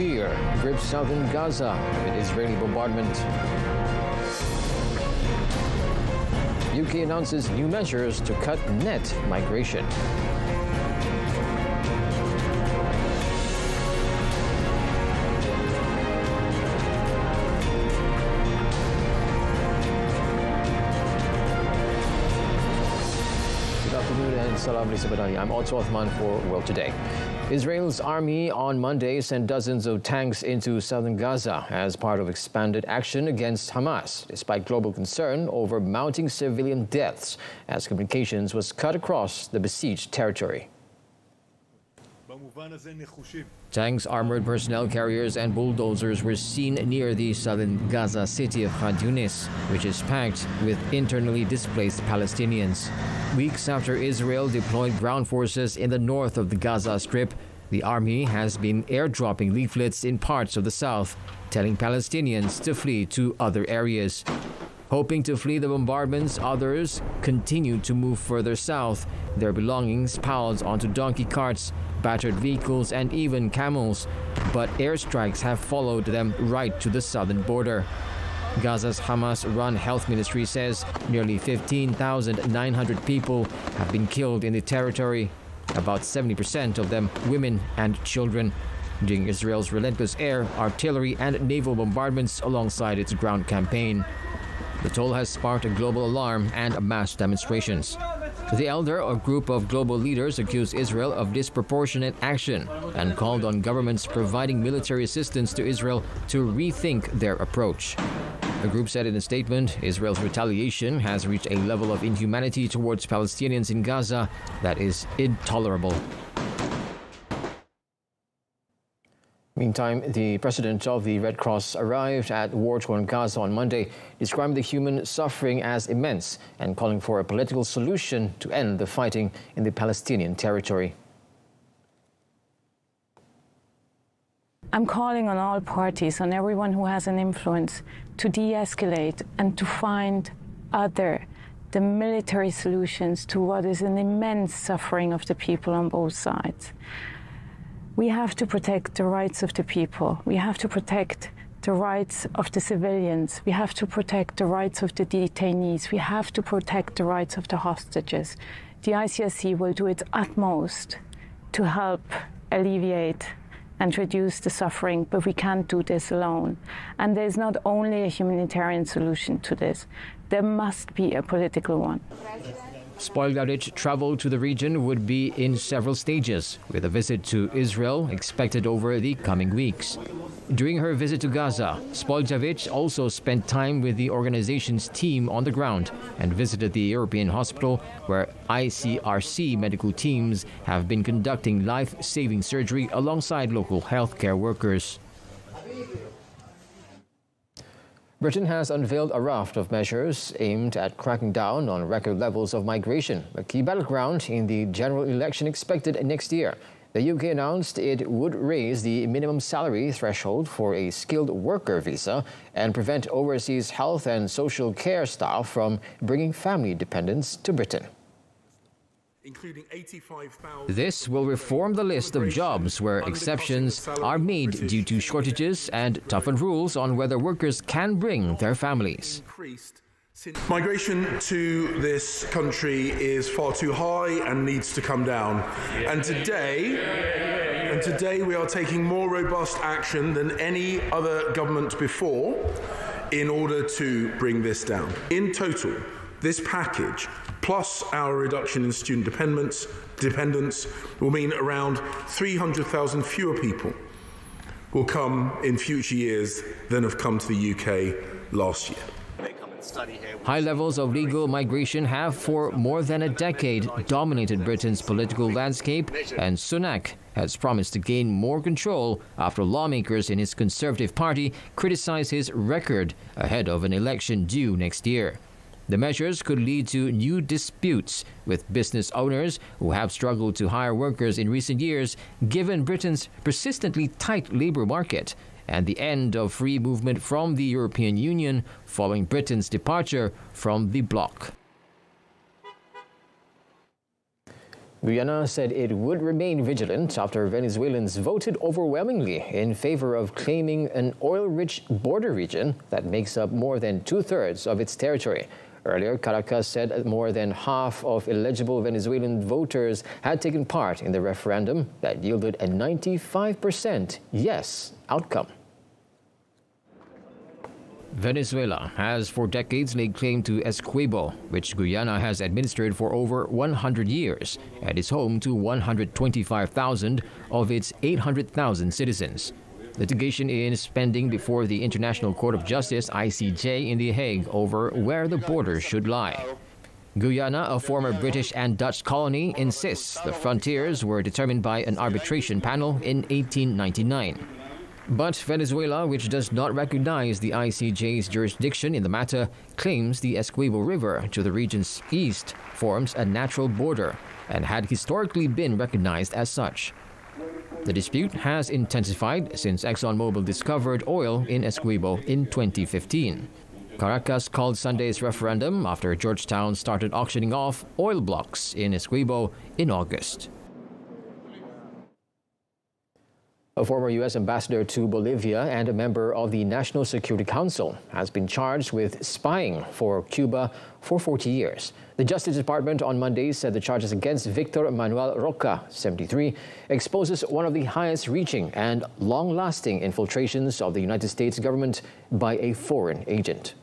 fear grips southern Gaza amid Israeli bombardment. UK announces new measures to cut net migration. I'm Otto Othman for World Today. Israel's army on Monday sent dozens of tanks into southern Gaza as part of expanded action against Hamas, despite global concern over mounting civilian deaths as communications was cut across the besieged territory. Tanks, armored personnel carriers, and bulldozers were seen near the southern Gaza city of Khan Yunis, which is packed with internally displaced Palestinians. Weeks after Israel deployed ground forces in the north of the Gaza Strip, the army has been airdropping leaflets in parts of the south, telling Palestinians to flee to other areas. Hoping to flee the bombardments, others continue to move further south, their belongings piled onto donkey carts, battered vehicles, and even camels. But airstrikes have followed them right to the southern border. Gaza's Hamas run health ministry says nearly 15,900 people have been killed in the territory, about 70% of them women and children, during Israel's relentless air, artillery, and naval bombardments alongside its ground campaign. The toll has sparked a global alarm and mass demonstrations. The Elders, a group of global leaders, accused Israel of disproportionate action and called on governments providing military assistance to Israel to rethink their approach. The group said in a statement Israel's retaliation has reached a level of inhumanity towards Palestinians in Gaza that is intolerable. Meantime, the president of the Red Cross arrived at war-torn Gaza on Monday, describing the human suffering as immense and calling for a political solution to end the fighting in the Palestinian territory. I'm calling on all parties, on everyone who has an influence, to de escalate and to find other, the military solutions to what is an immense suffering of the people on both sides. We have to protect the rights of the people. We have to protect the rights of the civilians. We have to protect the rights of the detainees. We have to protect the rights of the hostages. The ICRC will do its utmost to help alleviate and reduce the suffering, but we can't do this alone. And there's not only a humanitarian solution to this, there must be a political one. Spoljaric travel to the region would be in several stages, with a visit to Israel expected over the coming weeks. During her visit to Gaza, Spoljaric also spent time with the organization's team on the ground and visited the European hospital where ICRC medical teams have been conducting life saving surgery alongside local healthcare workers. Britain has unveiled a raft of measures aimed at cracking down on record levels of migration, a key battleground in the general election expected next year. The UK announced it would raise the minimum salary threshold for a skilled worker visa and prevent overseas health and social care staff from bringing family dependents to Britain. This will reform the list of jobs where exceptions are made due to shortages and toughen rules on whether workers can bring their families. Migration to this country is far too high and needs to come down. And today, and today we are taking more robust action than any other government before in order to bring this down. In total, this package plus our reduction in student dependence, dependence will mean around 300,000 fewer people will come in future years than have come to the UK last year. High levels of legal migration have for more than a decade dominated Britain's political landscape, and Sunak has promised to gain more control after lawmakers in his Conservative Party criticize his record ahead of an election due next year. The measures could lead to new disputes with business owners who have struggled to hire workers in recent years, given Britain's persistently tight labor market and the end of free movement from the European Union following Britain's departure from the bloc. Guyana said it would remain vigilant after Venezuelans voted overwhelmingly in favor of claiming an oil rich border region that makes up more than two thirds of its territory. Earlier, Caracas said more than half of eligible Venezuelan voters had taken part in the referendum that yielded a 95% yes outcome. Venezuela has for decades laid claim to Essequibo, which Guyana has administered for over 100 years and is home to 125,000 of its 800,000 citizens. Litigation is pending before the International Court of Justice, ICJ, in The Hague over where the border should lie. Guyana, a former British and Dutch colony, insists the frontiers were determined by an arbitration panel in 1899. But Venezuela, which does not recognize the ICJ's jurisdiction in the matter, claims the Essequibo River to the region's east forms a natural border and had historically been recognized as such. The dispute has intensified since ExxonMobil discovered oil in Essequibo in 2015. Caracas called Sunday's referendum after Georgetown started auctioning off oil blocks in Essequibo in August. A former U.S. ambassador to Bolivia and a member of the National Security Council has been charged with spying for Cuba for 40 years. The Justice Department on Monday said the charges against Victor Manuel Rocha, 73, exposes one of the highest reaching and long lasting infiltrations of the United States government by a foreign agent.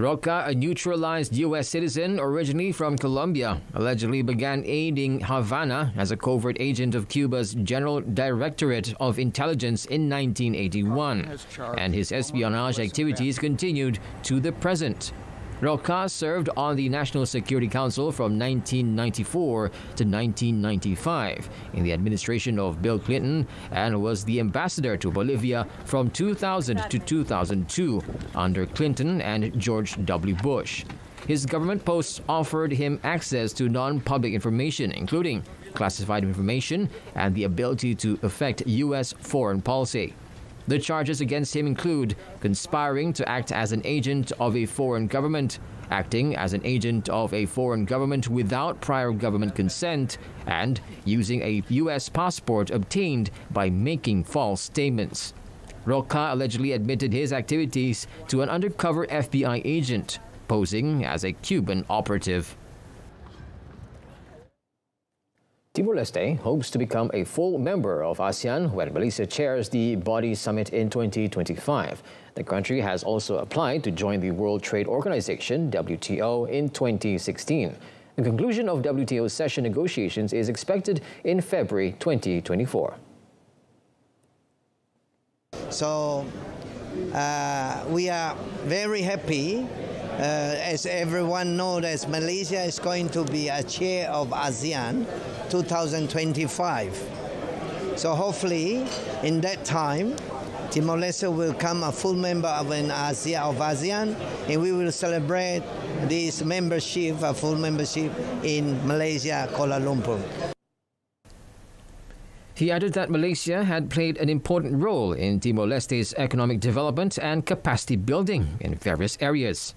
Rocha, a neutralized U.S. citizen originally from Colombia, allegedly began aiding Havana as a covert agent of Cuba's General Directorate of Intelligence in 1981, and his espionage activities continued to the present. Rocha served on the National Security Council from 1994 to 1995 in the administration of Bill Clinton and was the ambassador to Bolivia from 2000 to 2002 under Clinton and George W. Bush. His government posts offered him access to non public information, including classified information and the ability to affect U.S. foreign policy. The charges against him include conspiring to act as an agent of a foreign government, acting as an agent of a foreign government without prior government consent, and using a U.S. passport obtained by making false statements. Rocha allegedly admitted his activities to an undercover FBI agent, posing as a Cuban operative. Timor Leste hopes to become a full member of ASEAN when Malaysia chairs the Body Summit in 2025. The country has also applied to join the World Trade Organization, WTO, in 2016. The conclusion of WTO accession negotiations is expected in February 2024. So uh, we are very happy Uh, as everyone knows, Malaysia is going to be a chair of ASEAN 2025. So hopefully, in that time, Timor-Leste will become a full member of an ASEAN, of ASEAN, and we will celebrate this membership, a full membership in Malaysia, Kuala Lumpur. He added that Malaysia had played an important role in Timor Leste's economic development and capacity building in various areas.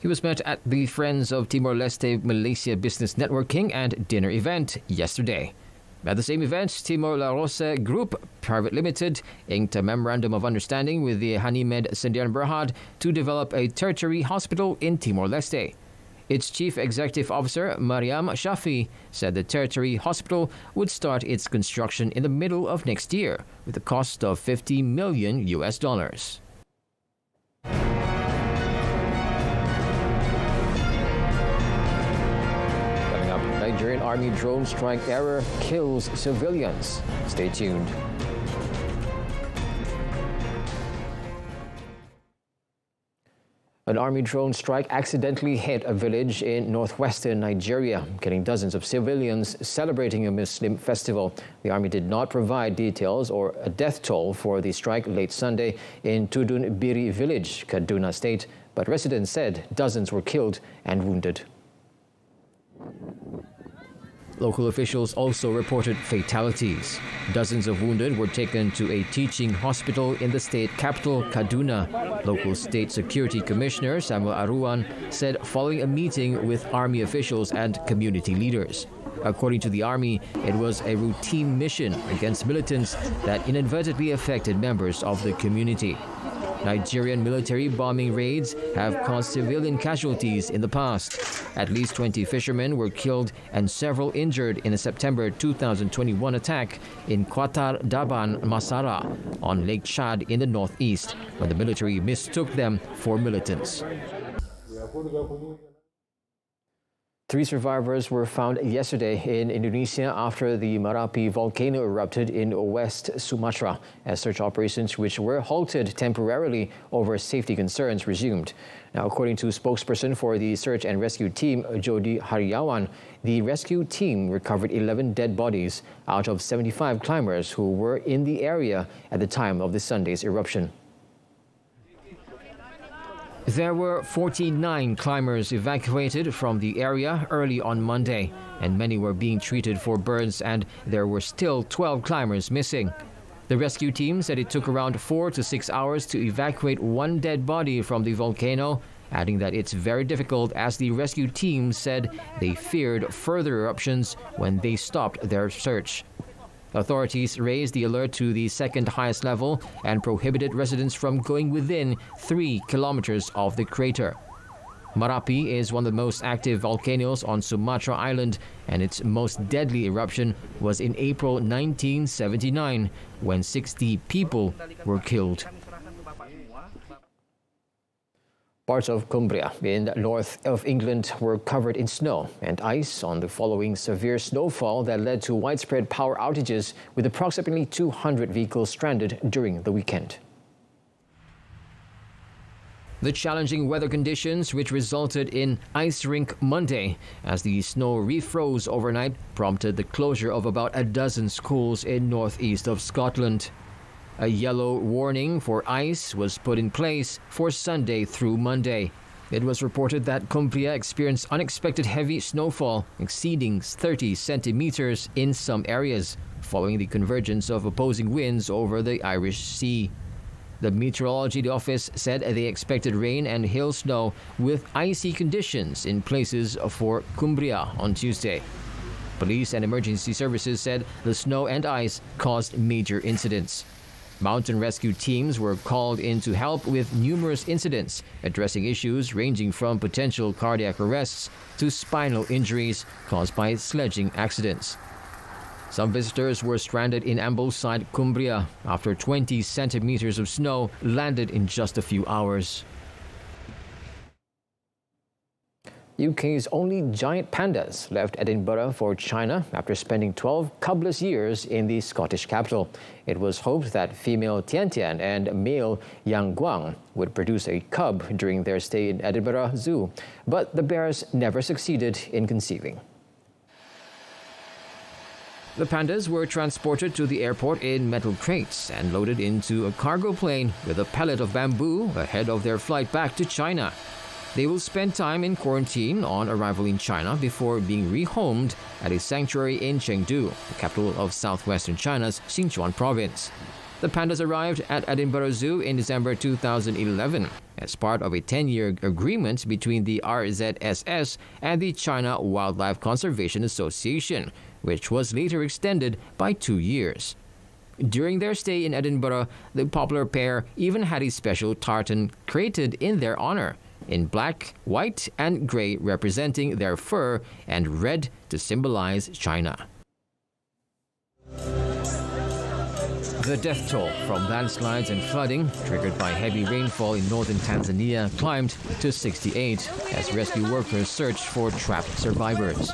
He was met at the Friends of Timor Leste Malaysia Business Networking and Dinner event yesterday. At the same event, Timor La Rosa Group Private Limited inked a memorandum of understanding with the Hanimed Sdn Berhad to develop a tertiary hospital in Timor Leste. Its chief executive officer, Mariam Shafi, said the tertiary hospital would start its construction in the middle of next year with a cost of 50 million US dollars. Army drone strike error kills civilians. Stay tuned. An army drone strike accidentally hit a village in northwestern Nigeria, killing dozens of civilians celebrating a Muslim festival. The army did not provide details or a death toll for the strike late Sunday in Tudun Biri village, Kaduna State, but residents said dozens were killed and wounded. Local officials also reported fatalities. Dozens of wounded were taken to a teaching hospital in the state capital, Kaduna. Local State Security Commissioner Samuel Aruwan said following a meeting with army officials and community leaders. According to the army, it was a routine mission against militants that inadvertently affected members of the community. Nigerian military bombing raids have caused civilian casualties in the past. At least 20 fishermen were killed and several injured in a September 2021 attack in Kwatar Daban Masara on Lake Chad in the northeast when the military mistook them for militants. Three survivors were found yesterday in Indonesia after the Marapi volcano erupted in West Sumatra as search operations, which were halted temporarily over safety concerns, resumed. Now, according to spokesperson for the search and rescue team, Jody Hariawan, the rescue team recovered 11 dead bodies out of 75 climbers who were in the area at the time of the Sunday's eruption. There were 49 climbers evacuated from the area early on Monday, and many were being treated for burns, and there were still 12 climbers missing. The rescue team said it took around four to six hours to evacuate one dead body from the volcano, adding that it's very difficult as the rescue team said they feared further eruptions when they stopped their search. Authorities raised the alert to the second highest level and prohibited residents from going within three kilometers of the crater. Marapi is one of the most active volcanoes on Sumatra Island, and its most deadly eruption was in April 1979 when 60 people were killed. Parts of Cumbria in the north of England were covered in snow and ice on the following severe snowfall that led to widespread power outages with approximately 200 vehicles stranded during the weekend. The challenging weather conditions, which resulted in Ice Rink Monday as the snow refroze overnight, prompted the closure of about a dozen schools in northeast of Scotland. A yellow warning for ice was put in place for Sunday through Monday. It was reported that Cumbria experienced unexpected heavy snowfall exceeding 30 centimeters in some areas, following the convergence of opposing winds over the Irish Sea. The Meteorology Office said they expected rain and hail snow with icy conditions in places for Cumbria on Tuesday. Police and emergency services said the snow and ice caused major incidents. Mountain rescue teams were called in to help with numerous incidents, addressing issues ranging from potential cardiac arrests to spinal injuries caused by sledging accidents. Some visitors were stranded in Ambleside, Cumbria, after 20 centimeters of snow landed in just a few hours. UK's only giant pandas left Edinburgh for China after spending 12 cubless years in the Scottish capital. It was hoped that female Tian Tian and male Yang Guang would produce a cub during their stay in Edinburgh Zoo, but the bears never succeeded in conceiving. The pandas were transported to the airport in metal crates and loaded into a cargo plane with a pallet of bamboo ahead of their flight back to China. They will spend time in quarantine on arrival in China before being rehomed at a sanctuary in Chengdu, the capital of southwestern China's Sichuan province. The pandas arrived at Edinburgh Zoo in December 2011 as part of a 10 year agreement between the RZSS and the China Wildlife Conservation Association, which was later extended by two years. During their stay in Edinburgh, the popular pair even had a special tartan created in their honor in black, white, and gray representing their fur, and red to symbolize China. The death toll from landslides and flooding, triggered by heavy rainfall in northern Tanzania, climbed to 68 as rescue workers searched for trapped survivors.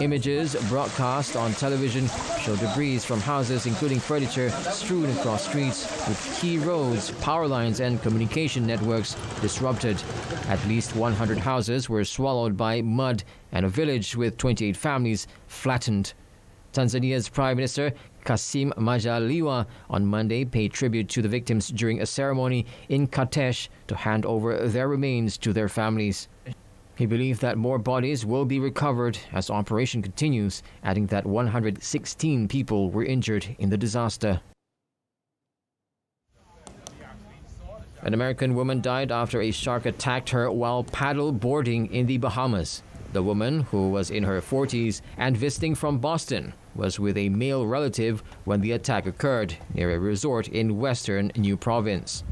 Images broadcast on television show debris from houses, including furniture, strewn across streets, with key roads, power lines, and communication networks disrupted. At least 100 houses were swallowed by mud, and a village with 28 families flattened. Tanzania's Prime Minister Kassim Majaliwa on Monday paid tribute to the victims during a ceremony in Katesh to hand over their remains to their families. He believed that more bodies will be recovered as operation continues, adding that 116 people were injured in the disaster. An American woman died after a shark attacked her while paddle boarding in the Bahamas. The woman, who was in her 40s and visiting from Boston, was with a male relative when the attack occurred near a resort in western New Providence.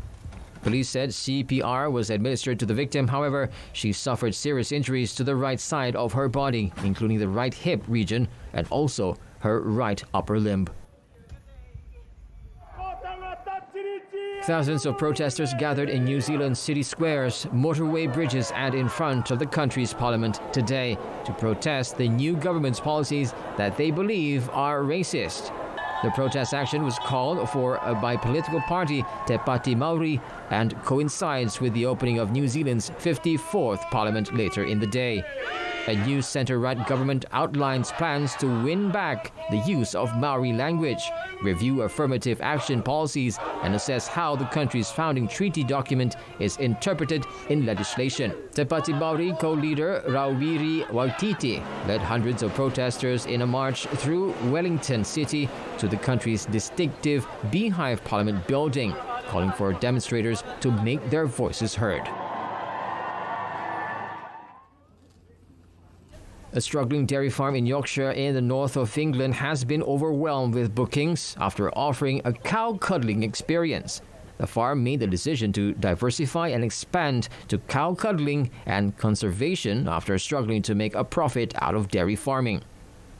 Police said CPR was administered to the victim. However, she suffered serious injuries to the right side of her body, including the right hip region and also her right upper limb. Thousands of protesters gathered in New Zealand's city squares, motorway bridges, and in front of the country's parliament today to protest the new government's policies that they believe are racist. The protest action was called for by political party Te Pāti Maori and coincides with the opening of New Zealand's 54th parliament later in the day. A new centre-right government outlines plans to win back the use of Maori language, review affirmative action policies, and assess how the country's founding treaty document is interpreted in legislation. Te Pāti Maori co-leader Rawiri Waititi led hundreds of protesters in a march through Wellington City to the country's distinctive Beehive Parliament building, calling for demonstrators to make their voices heard. A struggling dairy farm in Yorkshire in the north of England has been overwhelmed with bookings after offering a cow cuddling experience. The farm made the decision to diversify and expand to cow cuddling and conservation after struggling to make a profit out of dairy farming.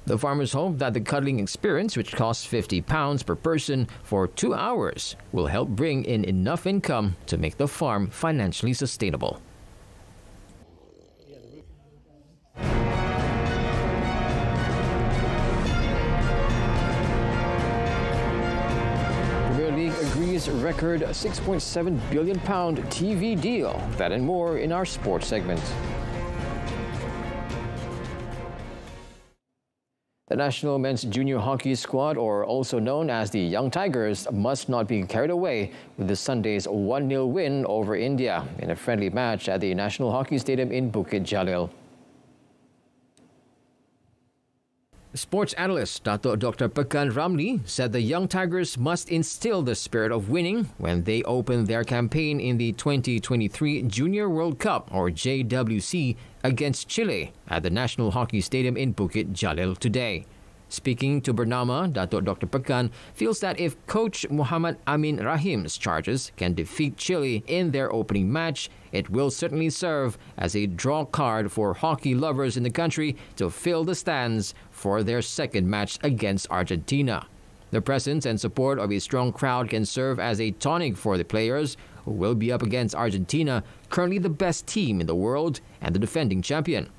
The farmers hope that the cuddling experience, which costs £50 per person for two hours, will help bring in enough income to make the farm financially sustainable. Premier League agrees record 6.7 billion pound TV deal. That and more in our sports segment. The national men's junior hockey squad, or also known as the Young Tigers, must not be carried away with the Sunday's 1-0 win over India in a friendly match at the National Hockey Stadium in Bukit Jalil. Sports analyst Dr. Dr. Pekan Ramli said the Young Tigers must instill the spirit of winning when they open their campaign in the 2023 Junior World Cup or JWC against Chile at the National Hockey Stadium in Bukit Jalil today. Speaking to Bernama, Dr. Pekan feels that if coach Muhammad Amin Rahim's charges can defeat Chile in their opening match, it will certainly serve as a draw card for hockey lovers in the country to fill the stands for their second match against Argentina. The presence and support of a strong crowd can serve as a tonic for the players who will be up against Argentina, currently the best team in the world and the defending champion.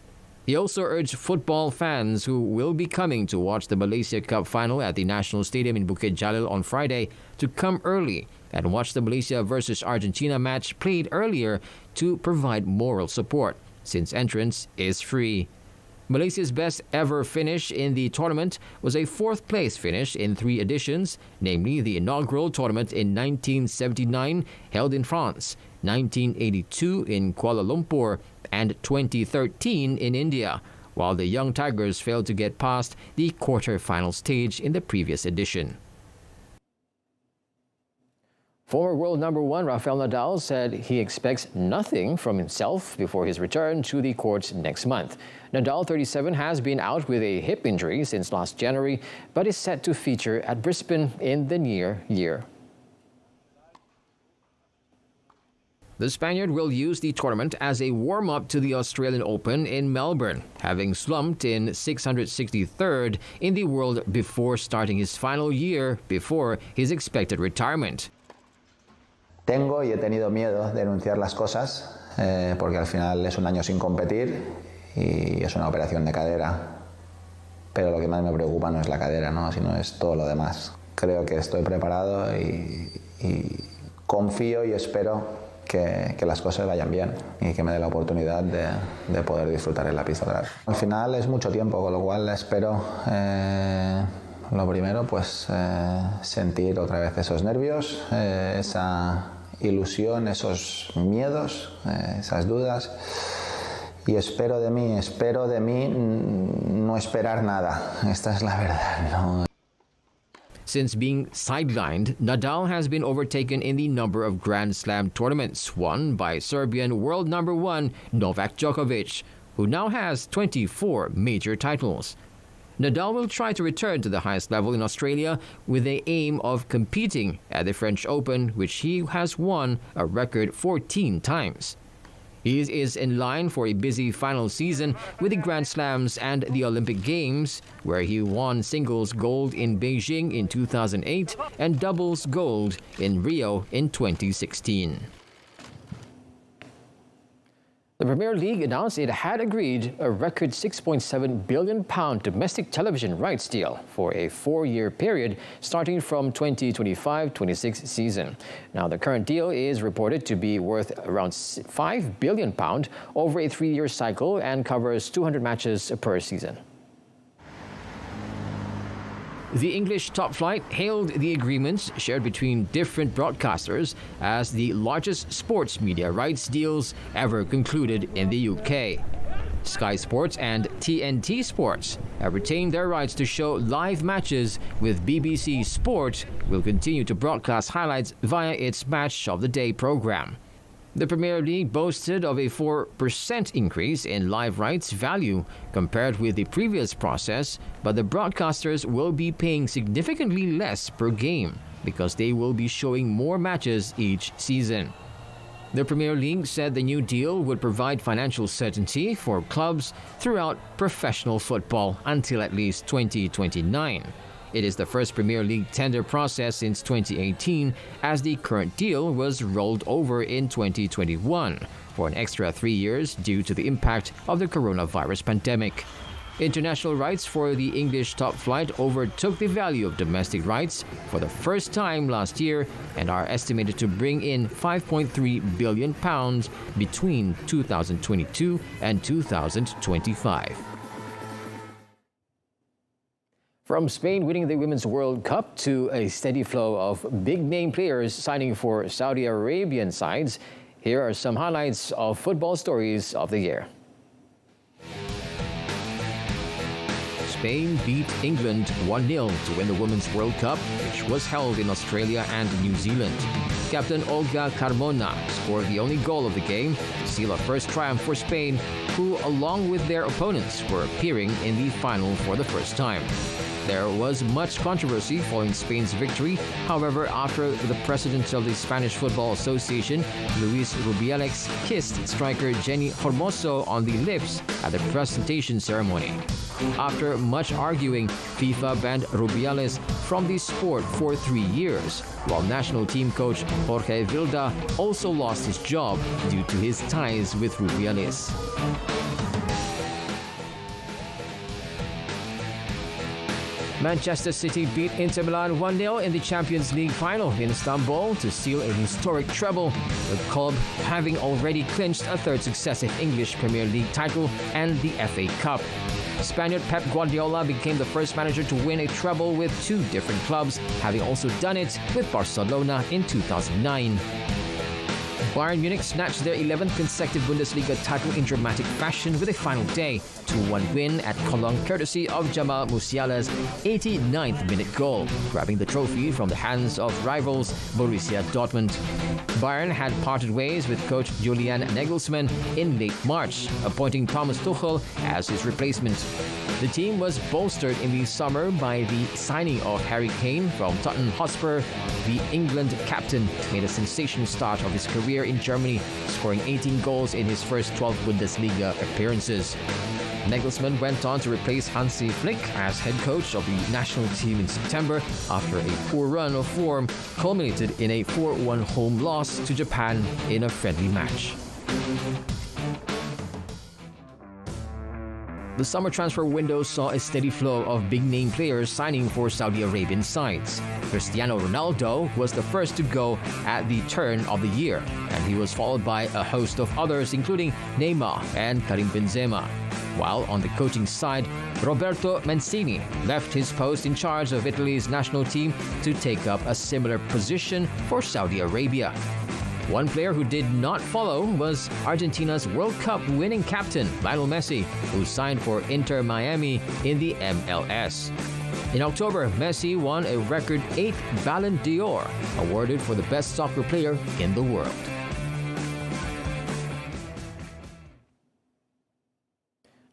He also urged football fans who will be coming to watch the Malaysia Cup final at the National Stadium in Bukit Jalil on Friday to come early and watch the Malaysia versus Argentina match played earlier to provide moral support, since entrance is free. Malaysia's best ever finish in the tournament was a fourth place finish in three editions, namely the inaugural tournament in 1979 held in France, 1982 in Kuala Lumpur, and 2013 in India, while the Young Tigers failed to get past the quarter-final stage in the previous edition. Former world number one Rafael Nadal said he expects nothing from himself before his return to the courts next month. Nadal, 37, has been out with a hip injury since last January, but is set to feature at Brisbane in the near year. The Spaniard will use the tournament as a warm up to the Australian Open in Melbourne, having slumped in 663rd in the world before starting his final year before his expected retirement. Tengo y he tenido miedo de anunciar las cosas eh, porque al final es un año sin competir y es una operación de cadera. Pero lo que más me preocupa no es la cadera, ¿no? sino es todo lo demás. Creo que estoy preparado y, y confío y espero que, las cosas vayan bien y que me dé la oportunidad de, de poder disfrutar en la pista. Al final es mucho tiempo, con lo cual espero, eh, lo primero, pues eh, sentir otra vez esos nervios, eh, esa ilusión, esos miedos, esas dudas y espero de mí, espero de mí no esperar nada. Esta es la verdad. Since being sidelined, Nadal has been overtaken in the number of Grand Slam tournaments won by Serbian world number one Novak Djokovic, who now has 24 major titles. Nadal will try to return to the highest level in Australia with the aim of competing at the French Open, which he has won a record 14 times. He is in line for a busy final season with the Grand Slams and the Olympic Games, where he won singles gold in Beijing in 2008 and doubles gold in Rio in 2016. The Premier League announced it had agreed a record 6.7 billion pound domestic television rights deal for a four-year period starting from 2025-26 season. Now the current deal is reported to be worth around 5 billion pound over a three-year cycle and covers 200 matches per season. The English top flight hailed the agreements shared between different broadcasters as the largest sports media rights deals ever concluded in the UK. Sky Sports and TNT Sports have retained their rights to show live matches, with BBC Sport will continue to broadcast highlights via its Match of the Day program. The Premier League boasted of a 4% increase in live rights value compared with the previous process, but the broadcasters will be paying significantly less per game because they will be showing more matches each season. The Premier League said the new deal would provide financial certainty for clubs throughout professional football until at least 2029. It is the first Premier League tender process since 2018, as the current deal was rolled over in 2021 for an extra three years due to the impact of the coronavirus pandemic. International rights for the English top flight overtook the value of domestic rights for the first time last year and are estimated to bring in 5.3 billion pounds between 2022 and 2025. From Spain winning the Women's World Cup to a steady flow of big name players signing for Saudi Arabian sides, here are some highlights of football stories of the year. Spain beat England 1 0 to win the Women's World Cup, which was held in Australia and New Zealand. Captain Olga Carmona scored the only goal of the game to seal a first triumph for Spain, who, along with their opponents, were appearing in the final for the first time. There was much controversy following Spain's victory. However, after the president of the Spanish Football Association, Luis Rubiales, kissed striker Jenni Hermoso on the lips at the presentation ceremony. After much arguing, FIFA banned Rubiales from the sport for three years, while national team coach Jorge Vilda also lost his job due to his ties with Rubiales. Manchester City beat Inter Milan 1 0 in the Champions League final in Istanbul to seal a historic treble, the club having already clinched a third successive English Premier League title and the FA Cup. Spaniard Pep Guardiola became the first manager to win a treble with two different clubs, having also done it with Barcelona in 2009. Bayern Munich snatched their 11th consecutive Bundesliga title in dramatic fashion with a final day 2-1 win at Cologne courtesy of Jamal Musiala's 89th minute goal, grabbing the trophy from the hands of rivals Borussia Dortmund. Bayern had parted ways with coach Julian Nagelsmann in late March, appointing Thomas Tuchel as his replacement. The team was bolstered in the summer by the signing of Harry Kane from Tottenham Hotspur. The England captain made a sensational start of his career in Germany, scoring 18 goals in his first 12 Bundesliga appearances. Nagelsmann went on to replace Hansi Flick as head coach of the national team in September after a poor run of form culminated in a 4-1 home loss to Japan in a friendly match. The summer transfer window saw a steady flow of big name players signing for Saudi Arabian sides. Cristiano Ronaldo was the first to go at the turn of the year, and he was followed by a host of others, including Neymar and Karim Benzema. While on the coaching side, Roberto Mancini left his post in charge of Italy's national team to take up a similar position for Saudi Arabia. One player who did not follow was Argentina's World Cup winning captain, Lionel Messi, who signed for Inter Miami in the MLS. In October, Messi won a record eight Ballon d'Or, awarded for the best soccer player in the world.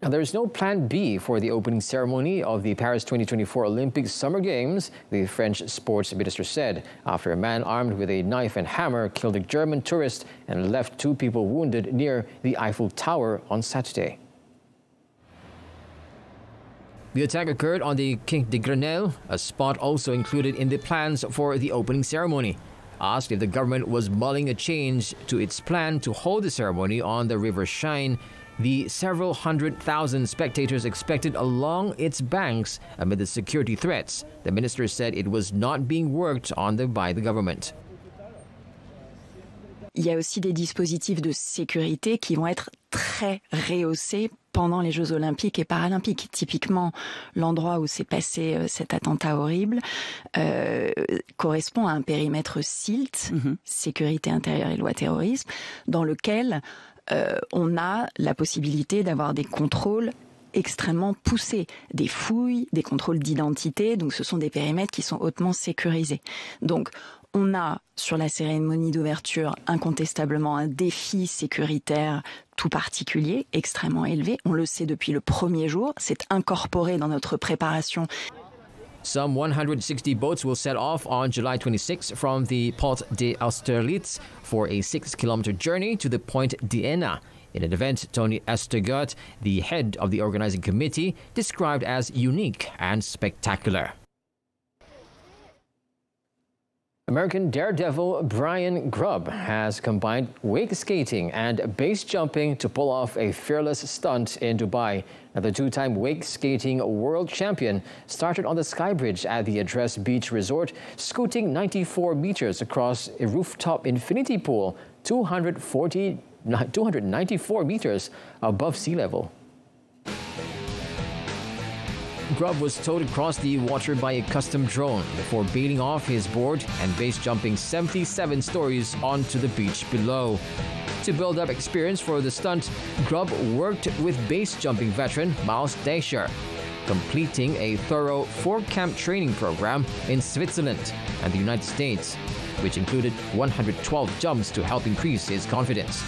Now, there is no plan B for the opening ceremony of the Paris 2024 Olympic Summer Games, the French sports minister said, after a man armed with a knife and hammer killed a German tourist and left two people wounded near the Eiffel Tower on Saturday. The attack occurred on the Quai de Grenelle, a spot also included in the plans for the opening ceremony. Asked if the government was mulling a change to its plan to hold the ceremony on the River Seine, the several hundred thousand spectators expected along its banks amid the security threats. The minister said it was not being worked on the, by the government. Il y a aussi des dispositifs de sécurité qui vont être très rehaussés pendant les Jeux olympiques et paralympiques. Typiquement, l'endroit où s'est passé euh, cet attentat horrible euh, correspond à un périmètre SILT, mm -hmm. sécurité intérieure et loi terrorisme, dans lequel euh, on a la possibilité d'avoir des contrôles extrêmement poussés, des fouilles, des contrôles d'identité, donc ce sont des périmètres qui sont hautement sécurisés. Donc on a sur la cérémonie d'ouverture incontestablement un défi sécuritaire tout particulier, extrêmement élevé. On le sait depuis le premier jour, c'est incorporé dans notre préparation. Some 160 boats will set off on July 26 from the Port de d'Austerlitz for a six kilometer journey to the Pont d'Iéna. In an event, Tony Estanguet, the head of the organizing committee, described as unique and spectacular. American daredevil Brian Grubb has combined wake skating and base jumping to pull off a fearless stunt in Dubai. Now, the two time wake skating world champion started on the sky bridge at the Address Beach Resort, scooting 94 meters across a rooftop infinity pool 240, 294 meters above sea level. Grubb was towed across the water by a custom drone before bailing off his board and base jumping 77 stories onto the beach below. To build up experience for the stunt, Grubb worked with base jumping veteran Miles Daisher, completing a thorough four camp training program in Switzerland and the United States, which included 112 jumps to help increase his confidence.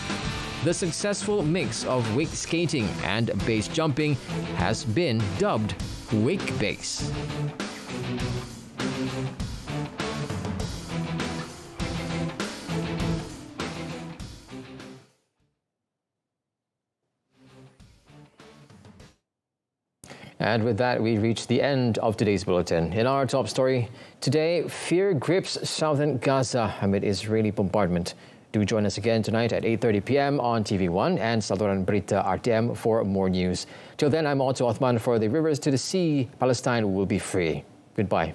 The successful mix of wake skating and base jumping has been dubbed Wake Base. And with that, we reach the end of today's bulletin. In our top story, today, fear grips southern Gaza amid Israeli bombardment. Do join us again tonight at 8.30 p.m. on TV1 and Saluran Berita RTM for more news. Till then, I'm Otto Othman for the Rivers to the Sea. Palestine will be free. Goodbye.